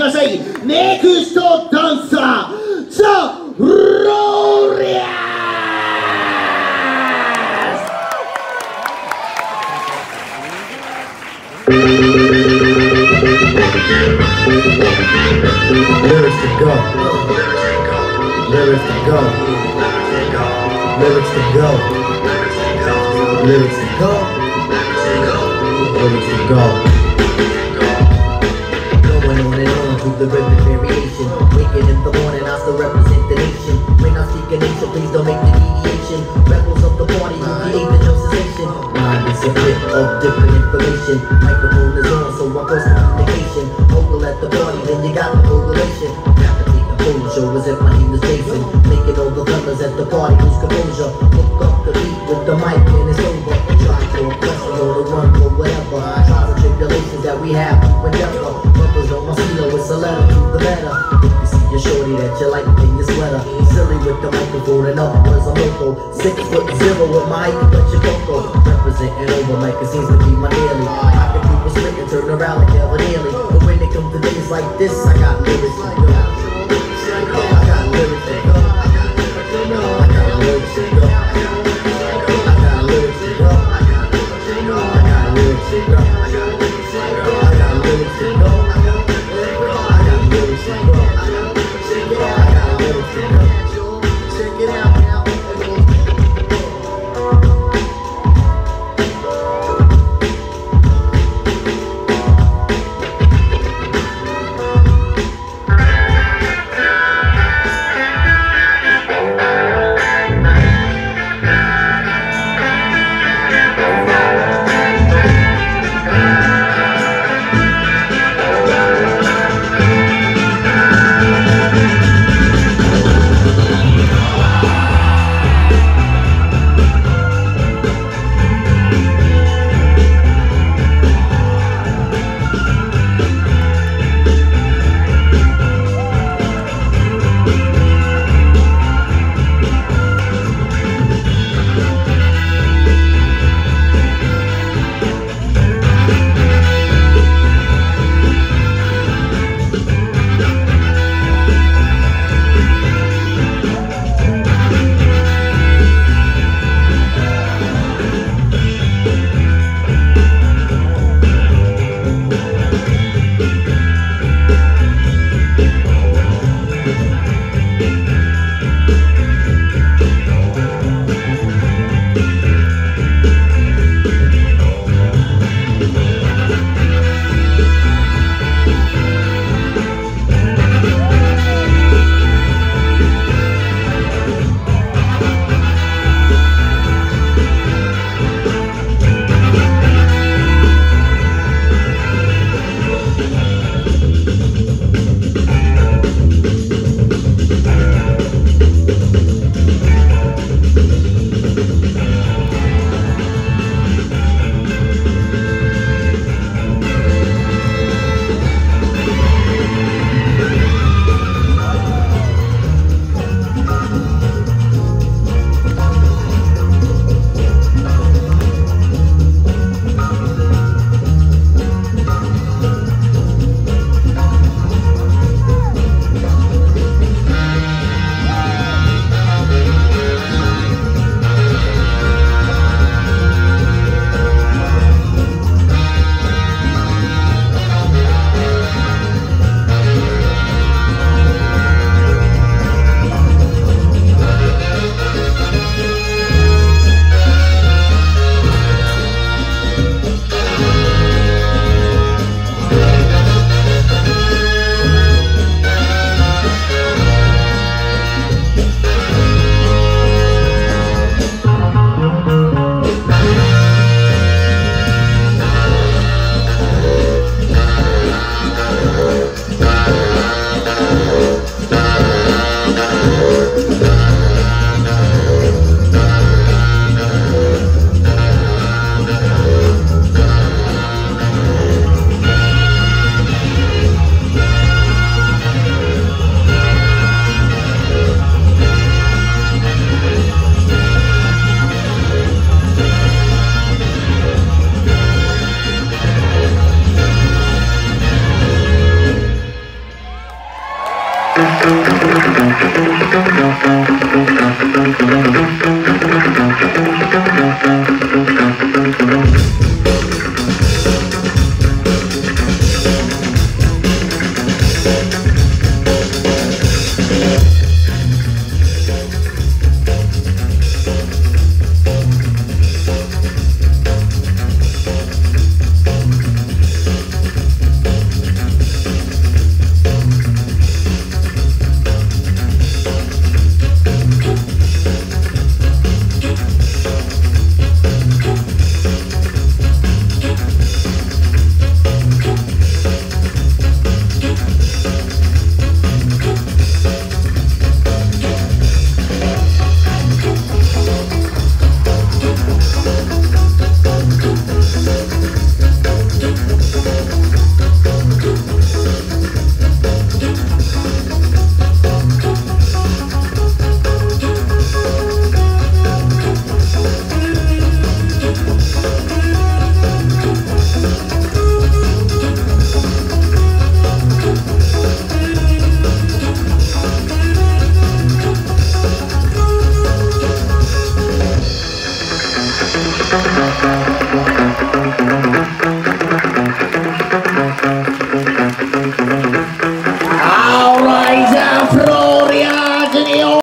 くださいネクストダンサーザ・ローリアー Going on on. The rhythm variation. Waking in the morning, I still represent the nation. When I speak a nation, please don't make the deviation. Rebels of the party who create the no sensation. Mind is a bit of different information. Microphone is on, so I post communication. Vocal at the party, then you got the correlation. Gravitate the show as if my name is Jason. Making all the fellas at the party lose composure. You shorty that you like in your sweater. Silly with the microphone and up was a local. Six foot zero with my but your coco. Representing over like it seems to be my daily. I can keep a split and turn around like Evan Neely. But when it comes to days like this, I got Thank you.